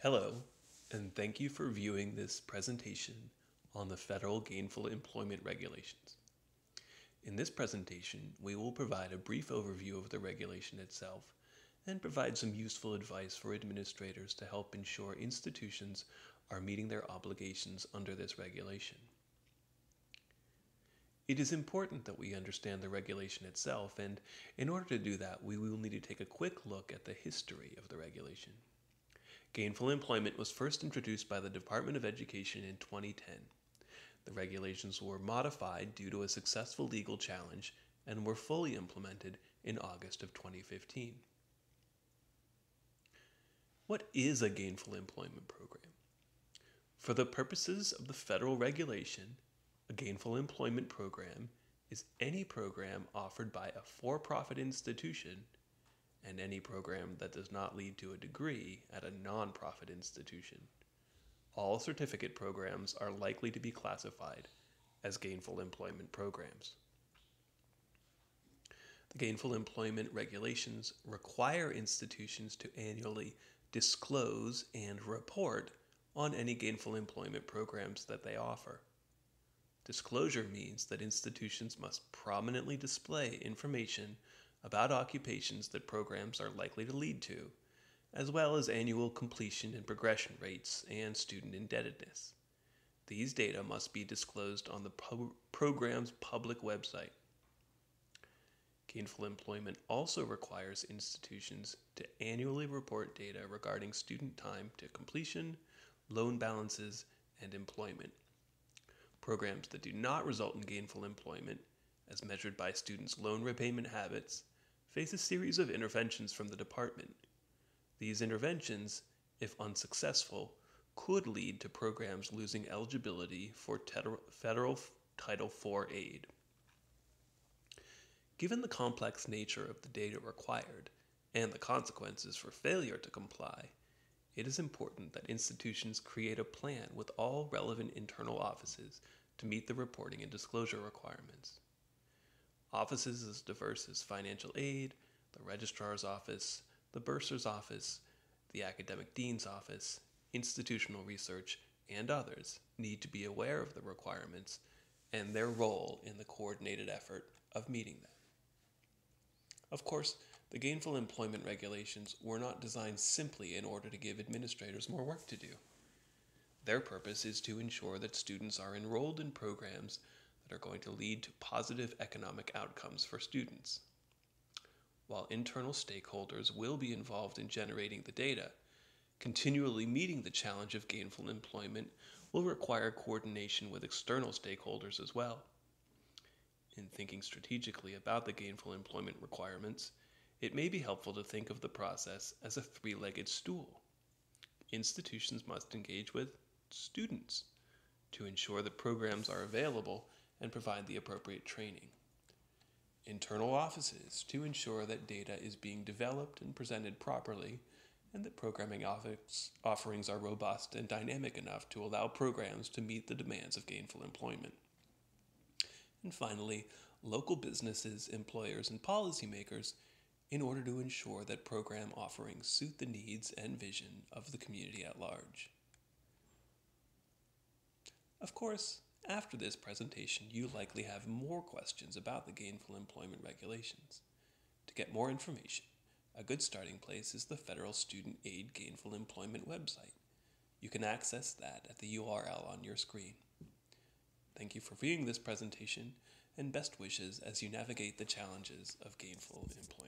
Hello, and thank you for viewing this presentation on the Federal Gainful Employment Regulations. In this presentation, we will provide a brief overview of the regulation itself and provide some useful advice for administrators to help ensure institutions are meeting their obligations under this regulation. It is important that we understand the regulation itself, and in order to do that, we will need to take a quick look at the history of the regulation. Gainful employment was first introduced by the Department of Education in 2010. The regulations were modified due to a successful legal challenge and were fully implemented in August of 2015. What is a gainful employment program? For the purposes of the federal regulation, a gainful employment program is any program offered by a for profit institution and any program that does not lead to a degree at a nonprofit institution. All certificate programs are likely to be classified as gainful employment programs. The gainful employment regulations require institutions to annually disclose and report on any gainful employment programs that they offer. Disclosure means that institutions must prominently display information about occupations that programs are likely to lead to, as well as annual completion and progression rates and student indebtedness. These data must be disclosed on the pro- program's public website. Gainful employment also requires institutions to annually report data regarding student time to completion, loan balances, and employment. Programs that do not result in gainful employment, as measured by students' loan repayment habits, face a series of interventions from the department. These interventions, if unsuccessful, could lead to programs losing eligibility for federal Title IV aid. Given the complex nature of the data required and the consequences for failure to comply, it is important that institutions create a plan with all relevant internal offices to meet the reporting and disclosure requirements. Offices as diverse as financial aid, the registrar's office, the bursar's office, the academic dean's office, institutional research, and others need to be aware of the requirements and their role in the coordinated effort of meeting them. Of course, the gainful employment regulations were not designed simply in order to give administrators more work to do. Their purpose is to ensure that students are enrolled in programs that are going to lead to positive economic outcomes for students. While internal stakeholders will be involved in generating the data, continually meeting the challenge of gainful employment will require coordination with external stakeholders as well. In thinking strategically about the gainful employment requirements, it may be helpful to think of the process as a three legged stool. Institutions must engage with students to ensure that programs are available and provide the appropriate training. Internal offices to ensure that data is being developed and presented properly and that programming offerings are robust and dynamic enough to allow programs to meet the demands of gainful employment. And finally, local businesses, employers, and policymakers in order to ensure that program offerings suit the needs and vision of the community at large. Of course, after this presentation, you likely have more questions about the gainful employment regulations. To get more information, a good starting place is the Federal Student Aid Gainful Employment website. You can access that at the URL on your screen. Thank you for viewing this presentation and best wishes as you navigate the challenges of gainful employment.